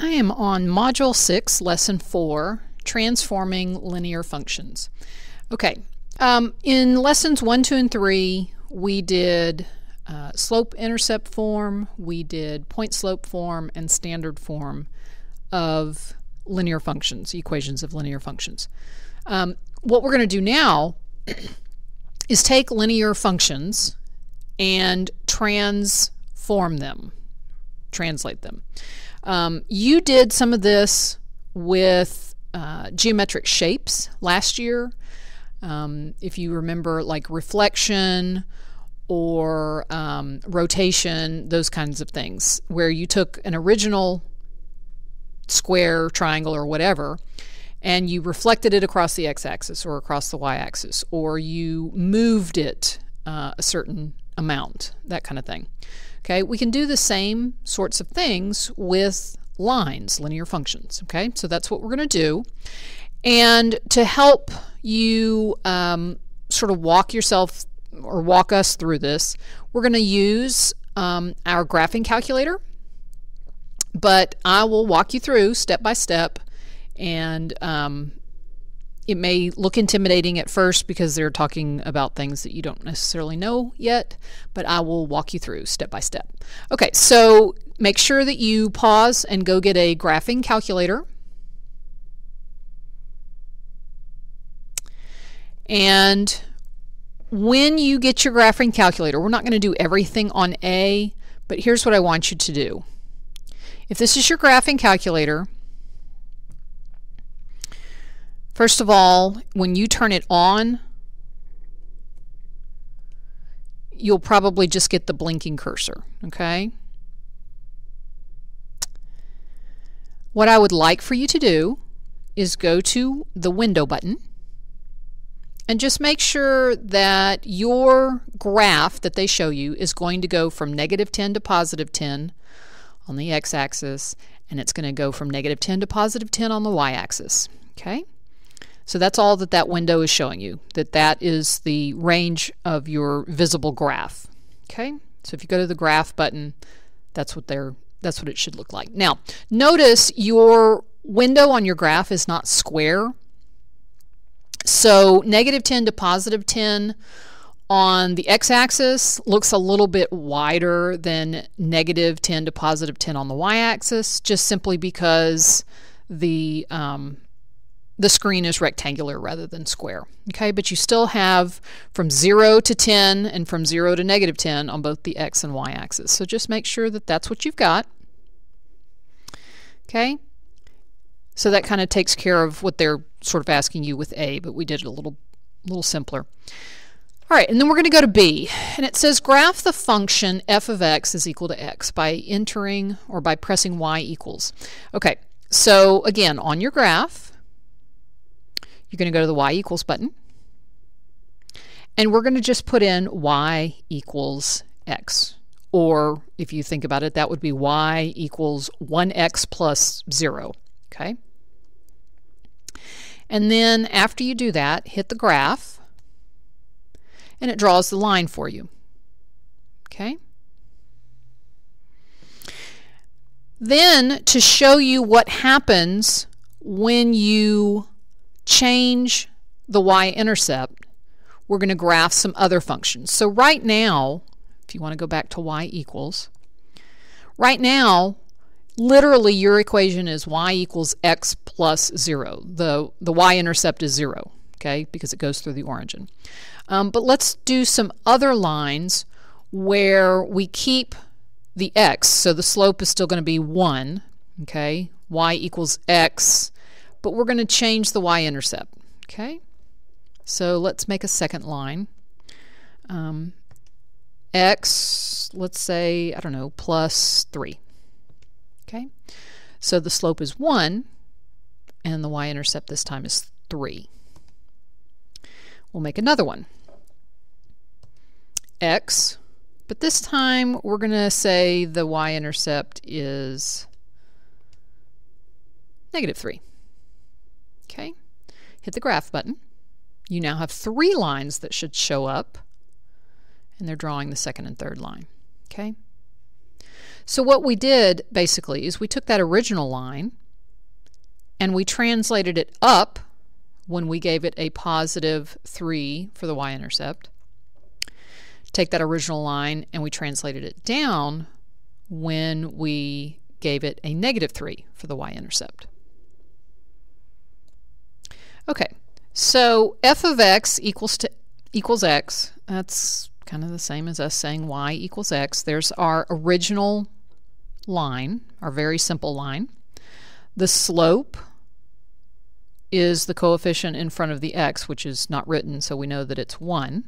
I am on Module 6, Lesson 4, Transforming Linear Functions. Okay, um, in Lessons 1, 2, and 3, we did uh, slope-intercept form, we did point-slope form, and standard form of linear functions, equations of linear functions. Um, what we're going to do now is take linear functions and transform them, translate them. Um, you did some of this with uh, geometric shapes last year. Um, if you remember, like reflection or um, rotation, those kinds of things, where you took an original square, triangle, or whatever, and you reflected it across the x axis or across the y axis, or you moved it uh, a certain amount, that kind of thing. Okay, we can do the same sorts of things with lines, linear functions. Okay, so that's what we're going to do. And to help you um, sort of walk yourself or walk us through this, we're going to use um, our graphing calculator. But I will walk you through step by step and um, it may look intimidating at first because they're talking about things that you don't necessarily know yet, but I will walk you through step by step. Okay, so make sure that you pause and go get a graphing calculator. And when you get your graphing calculator, we're not going to do everything on A, but here's what I want you to do. If this is your graphing calculator, First of all, when you turn it on, you'll probably just get the blinking cursor, okay? What I would like for you to do is go to the window button and just make sure that your graph that they show you is going to go from negative 10 to positive 10 on the x-axis and it's going to go from negative 10 to positive 10 on the y-axis, okay? So that's all that that window is showing you, that that is the range of your visible graph. Okay, so if you go to the graph button, that's what they're that's what it should look like. Now, notice your window on your graph is not square. So negative 10 to positive 10 on the x-axis looks a little bit wider than negative 10 to positive 10 on the y-axis, just simply because the um, the screen is rectangular rather than square. Okay, but you still have from 0 to 10 and from 0 to negative 10 on both the x and y axis. So just make sure that that's what you've got. Okay, so that kind of takes care of what they're sort of asking you with A, but we did it a little, little simpler. All right, and then we're going to go to B, and it says graph the function f of x is equal to x by entering or by pressing y equals. Okay, so again, on your graph, you're going to go to the y equals button. And we're going to just put in y equals x. Or if you think about it, that would be y equals 1x plus 0. Okay? And then after you do that, hit the graph, and it draws the line for you. Okay? Then, to show you what happens when you change the y-intercept, we're going to graph some other functions. So right now, if you want to go back to y equals, right now, literally your equation is y equals x plus 0. The, the y-intercept is 0, okay, because it goes through the origin. Um, but let's do some other lines where we keep the x, so the slope is still going to be 1, okay, y equals x but we're going to change the y-intercept. Okay, so let's make a second line. Um, x, let's say, I don't know, plus 3. Okay, so the slope is 1, and the y-intercept this time is 3. We'll make another one. x, but this time we're going to say the y-intercept is negative 3. Okay, hit the graph button. You now have three lines that should show up, and they're drawing the second and third line. Okay, So what we did basically is we took that original line and we translated it up when we gave it a positive 3 for the y-intercept. Take that original line and we translated it down when we gave it a negative 3 for the y-intercept. Okay, so f of x equals to equals x. That's kind of the same as us saying y equals x. There's our original line, our very simple line. The slope is the coefficient in front of the x, which is not written, so we know that it's 1.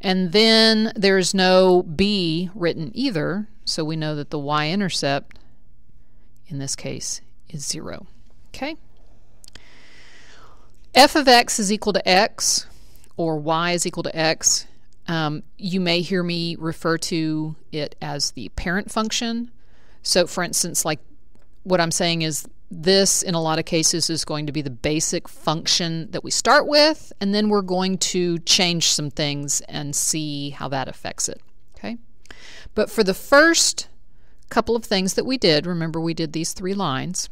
And then there's no b written either, so we know that the y-intercept, in this case, is 0. Okay? F of x is equal to x, or y is equal to x. Um, you may hear me refer to it as the parent function. So, for instance, like what I'm saying is this, in a lot of cases, is going to be the basic function that we start with, and then we're going to change some things and see how that affects it. Okay? But for the first couple of things that we did, remember we did these three lines,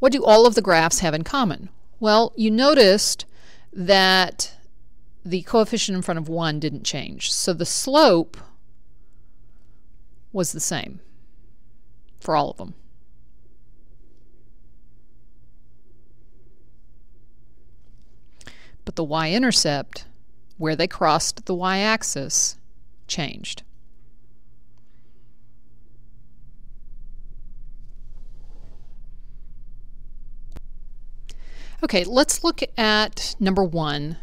what do all of the graphs have in common? Well, you noticed that the coefficient in front of 1 didn't change. So the slope was the same for all of them. But the y-intercept, where they crossed the y-axis, changed. Okay, let's look at number one.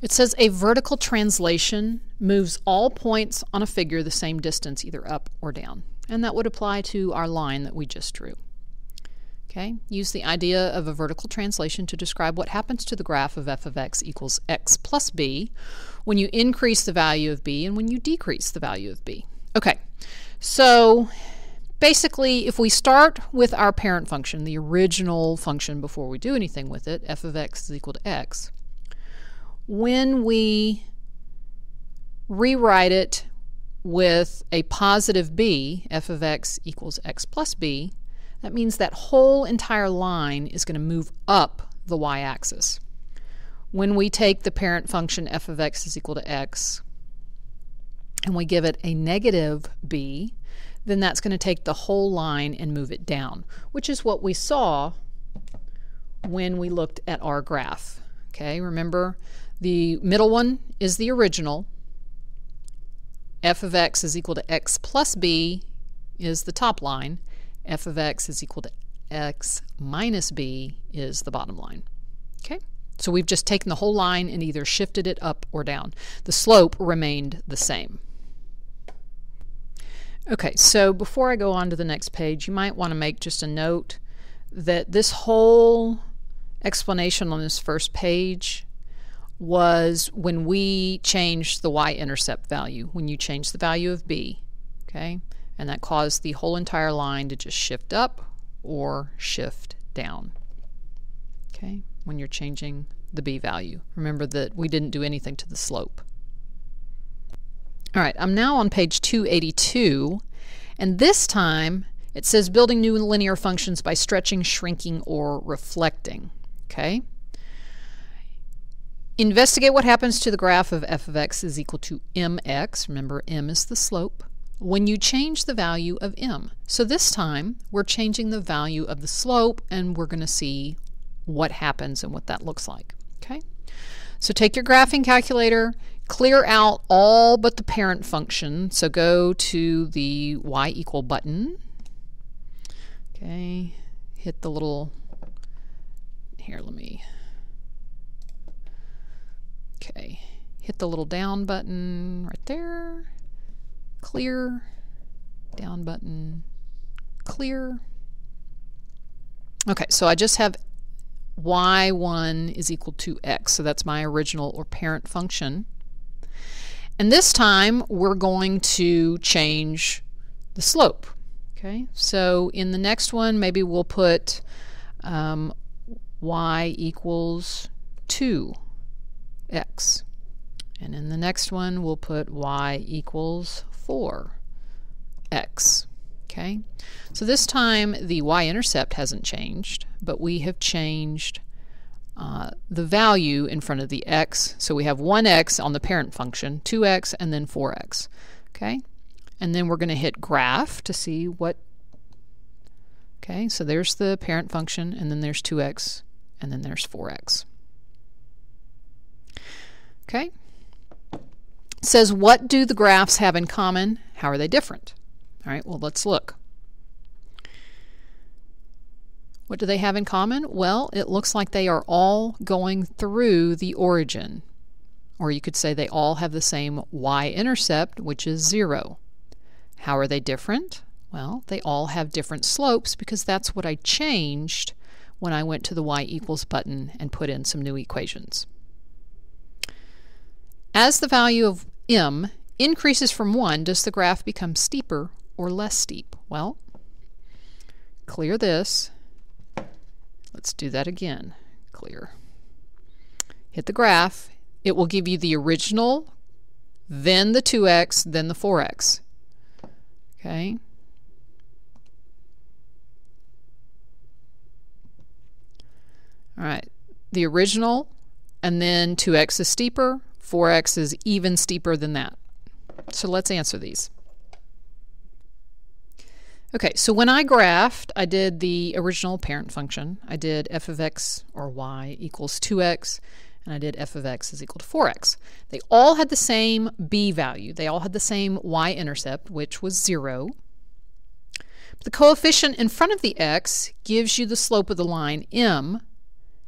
It says a vertical translation moves all points on a figure the same distance, either up or down and that would apply to our line that we just drew. Okay, use the idea of a vertical translation to describe what happens to the graph of f of x equals x plus b when you increase the value of b and when you decrease the value of b. Okay, so basically if we start with our parent function, the original function before we do anything with it, f of x is equal to x, when we rewrite it with a positive b, f of x equals x plus b, that means that whole entire line is going to move up the y-axis. When we take the parent function f of x is equal to x and we give it a negative b, then that's going to take the whole line and move it down, which is what we saw when we looked at our graph. Okay, remember the middle one is the original, f of x is equal to x plus b is the top line. f of x is equal to x minus b is the bottom line. Okay? So we've just taken the whole line and either shifted it up or down. The slope remained the same. Okay, so before I go on to the next page, you might want to make just a note that this whole explanation on this first page was when we changed the y-intercept value, when you change the value of b, okay? And that caused the whole entire line to just shift up or shift down, okay? When you're changing the b value. Remember that we didn't do anything to the slope. All right, I'm now on page 282, and this time it says building new linear functions by stretching, shrinking, or reflecting, okay? Investigate what happens to the graph of f of x is equal to mx. Remember, m is the slope. When you change the value of m. So this time, we're changing the value of the slope, and we're going to see what happens and what that looks like. Okay. So take your graphing calculator, clear out all but the parent function. So go to the y equal button. Okay. Hit the little, here, let me Okay, hit the little down button right there, clear, down button, clear. Okay, so I just have y1 is equal to x, so that's my original or parent function. And this time we're going to change the slope. Okay, so in the next one maybe we'll put um, y equals 2 x. And in the next one, we'll put y equals 4x. Okay, so this time the y-intercept hasn't changed, but we have changed uh, the value in front of the x. So we have 1x on the parent function, 2x, and then 4x. Okay, and then we're going to hit graph to see what. Okay, so there's the parent function, and then there's 2x, and then there's 4x. Okay, it says what do the graphs have in common? How are they different? All right, well, let's look. What do they have in common? Well, it looks like they are all going through the origin. Or you could say they all have the same y-intercept, which is 0. How are they different? Well, they all have different slopes because that's what I changed when I went to the y equals button and put in some new equations. As the value of m increases from 1, does the graph become steeper or less steep? Well, clear this. Let's do that again. Clear. Hit the graph. It will give you the original, then the 2x, then the 4x. Okay. All right. The original, and then 2x is steeper, 4x is even steeper than that. So let's answer these. Okay, so when I graphed, I did the original parent function. I did f of x or y equals 2x, and I did f of x is equal to 4x. They all had the same b value. They all had the same y-intercept, which was 0. But the coefficient in front of the x gives you the slope of the line m,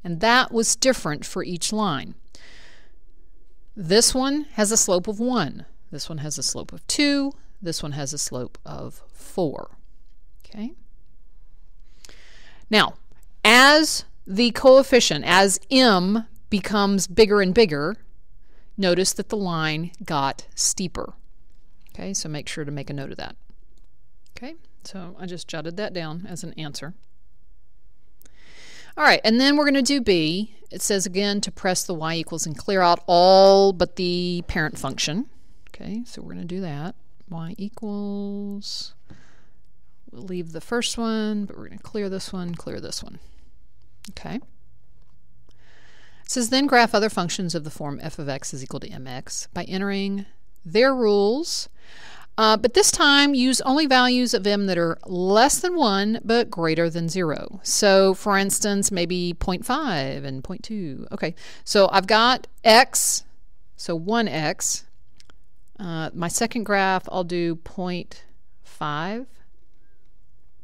and that was different for each line. This one has a slope of 1. This one has a slope of 2. This one has a slope of 4. Okay. Now, as the coefficient, as m becomes bigger and bigger, notice that the line got steeper. Okay, so make sure to make a note of that. Okay, so I just jotted that down as an answer. All right, and then we're going to do B. It says again to press the y equals and clear out all but the parent function. Okay, so we're going to do that. y equals We'll leave the first one, but we're going to clear this one, clear this one. Okay. It says then graph other functions of the form f of x is equal to mx by entering their rules, uh, but this time use only values of m that are less than 1 but greater than 0. So for instance, maybe 0.5 and 0.2. Okay, so I've got x, so 1x. Uh, my second graph, I'll do 0.5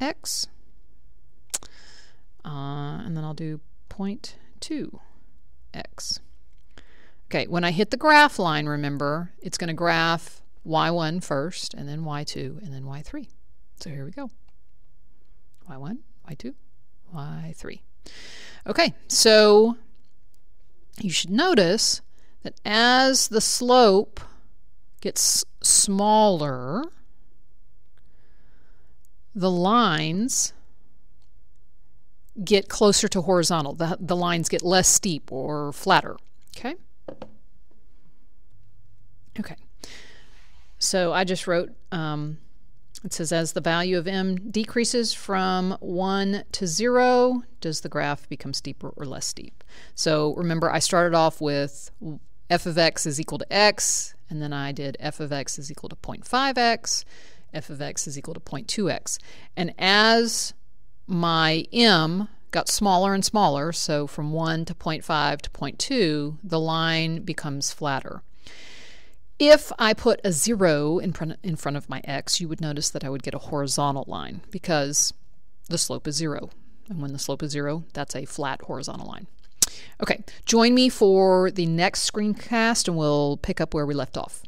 x. Uh, and then I'll do 0.2 x. Okay, when I hit the graph line, remember, it's going to graph y1 first, and then y2, and then y3. So here we go. y1, y2, y3. Okay, so you should notice that as the slope gets smaller, the lines get closer to horizontal. The, the lines get less steep or flatter. Okay? Okay. So I just wrote, um, it says as the value of m decreases from 1 to 0, does the graph become steeper or less steep? So remember, I started off with f of x is equal to x, and then I did f of x is equal to 0.5x, f of x is equal to 0.2x. And as my m got smaller and smaller, so from 1 to 0.5 to 0.2, the line becomes flatter. If I put a 0 in in front of my x, you would notice that I would get a horizontal line because the slope is 0. And when the slope is 0, that's a flat horizontal line. Okay, join me for the next screencast and we'll pick up where we left off.